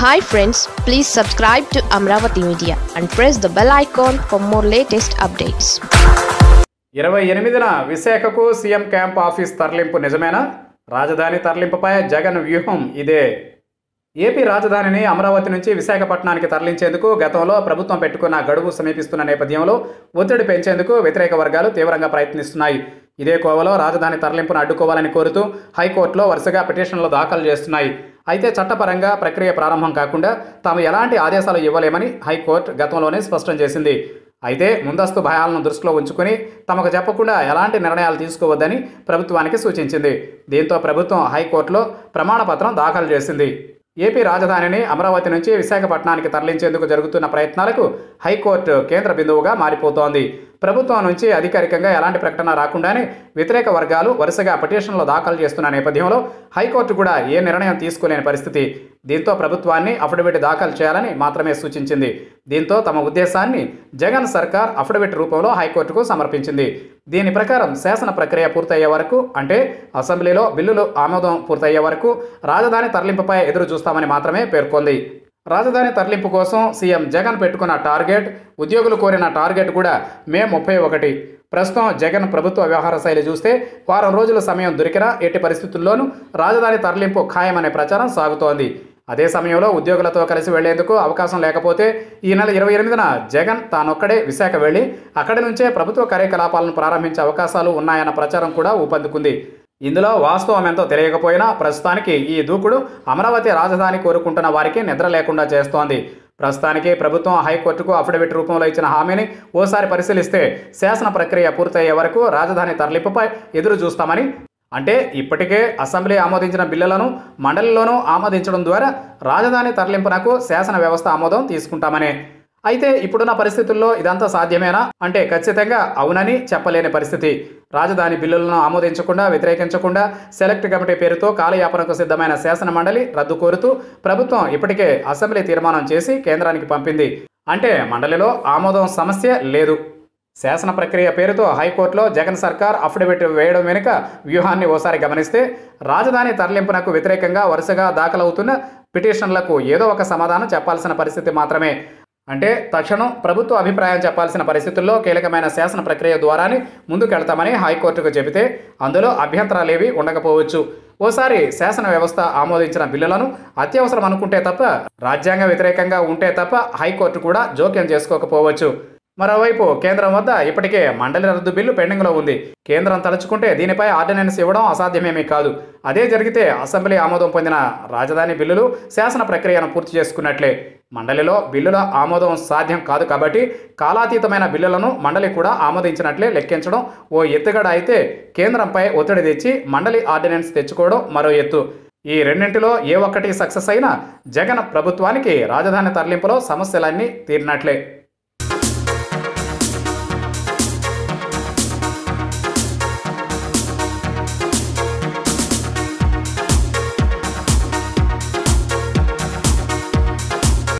Hi friends please subscribe to Amaravati media and press the bell icon for more latest updates ఇరవై ఎనిమిదిన విశాఖకు CM camp office తరలింపు నిజమేనా? రాజధాని తరలింపుపై జగన్ వ్యూహం ఇదే. ఏపీ రాజధానిని అమరావతి నుంచి విశాఖపట్నానికి తరలించేందుకు గతంలో ప్రభుత్వం పెట్టుకున్న గడువు సమీపిస్తున్న నేపథ్యంలో ఒత్తిడి పెంచేందుకు వ్యతిరేక వర్గాలు తీవ్రంగా ప్రయత్నిస్తున్నాయి. ఇదే కోవలో రాజధాని తరలింపును అడ్డుకోవాలని కోరుతూ హైకోర్టులో వరుసగా పిటిషన్లు దాఖలు చేస్తున్నాయి. అయితే చట్టపరంగా ప్రక్రియ ప్రారంభం కాకుండా తాము ఎలాంటి ఆదేశాలు ఇవ్వలేమని హైకోర్టు గతంలోనే స్పష్టం చేసింది. అయితే ముందస్తు భయాలను దృష్టిలో ఉంచుకుని తమకు చెప్పకుండా ఎలాంటి నిర్ణయాలు తీసుకోవద్దని ప్రభుత్వానికి సూచించింది. దీంతో ప్రభుత్వం హైకోర్టులో ప్రమాణపత్రం దాఖలు చేసింది. ఏపీ రాజధానిని అమరావతి నుంచి విశాఖపట్నానికి తరలించేందుకు జరుగుతున్న ప్రయత్నాలకు హైకోర్టు కేంద్ర బిందువుగా మారిపోతోంది. ప్రభుత్వం నుంచి అధికారికంగా ఎలాంటి ప్రకటన రాకుండానే వ్యతిరేక వర్గాలు వరుసగా పిటిషన్లు దాఖలు చేస్తున్న నేపథ్యంలో హైకోర్టు కూడా ఏ నిర్ణయం తీసుకోలేని పరిస్థితి. దీంతో ప్రభుత్వాన్ని అఫిడవిట్ దాఖలు చేయాలని మాత్రమే సూచించింది. దీంతో తమ ఉద్దేశాన్ని జగన్ సర్కార్ అఫిడవిట్ రూపంలో హైకోర్టుకు సమర్పించింది. దీని ప్రకారం శాసన ప్రక్రియ పూర్తయ్యే వరకు అంటే అసెంబ్లీలో బిల్లులు ఆమోదం పూర్తయ్యే వరకు రాజధాని తరలింపుపై ఎదురు చూస్తామని మాత్రమే పేర్కొంది. రాజధాని తరలింపు కోసం సీఎం జగన్ పెట్టుకున్న టార్గెట్ ఉద్యోగులు కోరిన టార్గెట్ కూడా మే ముప్పై ఒకటి. ప్రస్తుతం జగన్ ప్రభుత్వ వ్యవహార శైలి చూస్తే వారం రోజుల సమయం దొరికినా ఎట్టి పరిస్థితుల్లోనూ రాజధాని తరలింపు ఖాయమనే ప్రచారం సాగుతోంది. అదే సమయంలో ఉద్యోగులతో కలిసి వెళ్ళేందుకు అవకాశం లేకపోతే ఈ నెల ఇరవై ఎనిమిదిన జగన్ తానొక్కడే విశాఖ వెళ్ళి అక్కడి నుంచే ప్రభుత్వ కార్యకలాపాలను ప్రారంభించే అవకాశాలు ఉన్నాయన్న ప్రచారం కూడా ఊపందుకుంది. ఇందులో వాస్తవం ఎంతో తెలియకపోయినా ప్రస్తుతానికి ఈ దూకుడు అమరావతి రాజధాని కోరుకుంటున్న వారికి నిద్ర లేకుండా చేస్తోంది. ప్రస్తుతానికి ప్రభుత్వం హైకోర్టుకు అఫిడవిట్ రూపంలో ఇచ్చిన హామీని ఓసారి పరిశీలిస్తే శాసన ప్రక్రియ పూర్తయ్యే వరకు రాజధాని తరలింపుపై ఎదురు చూస్తామని అంటే ఇప్పటికే అసెంబ్లీ ఆమోదించిన బిల్లులను మండలిలోనూ ఆమోదించడం ద్వారా రాజధాని తరలింపునకు శాసన వ్యవస్థ ఆమోదం తీసుకుంటామనే అయితే ఇప్పుడున్న పరిస్థితుల్లో ఇదంతా సాధ్యమేనా? అంటే ఖచ్చితంగా అవునని చెప్పలేని పరిస్థితి. రాజధాని బిల్లులను ఆమోదించకుండా వ్యతిరేకించకుండా సెలెక్ట్ కమిటీ పేరుతో కాలయాపనకు సిద్ధమైన శాసన మండలి రద్దు కోరుతూ ప్రభుత్వం ఇప్పటికే అసెంబ్లీ తీర్మానం చేసి కేంద్రానికి పంపింది. అంటే మండలిలో ఆమోదం సమస్య లేదు. శాసన ప్రక్రియ పేరుతో హైకోర్టులో జగన్ సర్కార్ అఫిడవిట్ వేయడం వెనుక వ్యూహాన్ని ఓసారి గమనిస్తే రాజధాని తరలింపునకు వ్యతిరేకంగా వరుసగా దాఖలవుతున్న పిటిషన్లకు ఏదో ఒక సమాధానం చెప్పాల్సిన పరిస్థితి మాత్రమే. అంటే తక్షణం ప్రభుత్వ అభిప్రాయం చెప్పాల్సిన పరిస్థితుల్లో కీలకమైన శాసన ప్రక్రియ ద్వారానే ముందుకెళ్తామని హైకోర్టుకు చెబితే అందులో అభ్యంతరాలేవి ఉండకపోవచ్చు. ఓసారి శాసన వ్యవస్థ ఆమోదించిన బిల్లులను అత్యవసరం అనుకుంటే తప్ప రాజ్యాంగ వ్యతిరేకంగా ఉంటే తప్ప హైకోర్టు కూడా జోక్యం చేసుకోకపోవచ్చు. మరోవైపు కేంద్రం వద్ద ఇప్పటికే మండలి రద్దు బిల్లు పెండింగ్లో ఉంది. కేంద్రం తలుచుకుంటే దీనిపై ఆర్డినెన్స్ ఇవ్వడం అసాధ్యమేమీ కాదు. అదే జరిగితే అసెంబ్లీ ఆమోదం పొందిన రాజధాని బిల్లులు శాసన ప్రక్రియను పూర్తి చేసుకున్నట్లే. మండలిలో బిల్లుల ఆమోదం సాధ్యం కాదు కాబట్టి కాలాతీతమైన బిల్లులను మండలి కూడా ఆమోదించినట్లే లెక్కించడం ఓ ఎత్తుగడ అయితే కేంద్రంపై ఒత్తిడి తెచ్చి మండలి ఆర్డినెన్స్ తెచ్చుకోవడం మరో ఎత్తు. ఈ రెండింటిలో ఏ ఒక్కటి సక్సెస్ అయినా జగన్ ప్రభుత్వానికి రాజధాని తరలింపులో సమస్యలన్నీ తీరినట్లే.